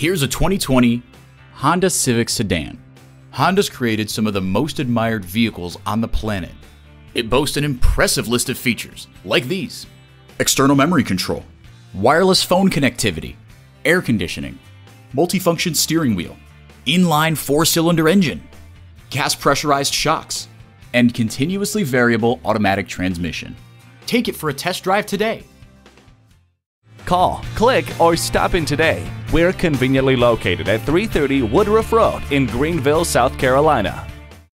Here's a 2020 Honda Civic Sedan. Honda's created some of the most admired vehicles on the planet. It boasts an impressive list of features, like these external memory control, wireless phone connectivity, air conditioning, multifunction steering wheel, inline four cylinder engine, gas pressurized shocks, and continuously variable automatic transmission. Take it for a test drive today. Call, click, or stop in today. We're conveniently located at 330 Woodruff Road in Greenville, South Carolina.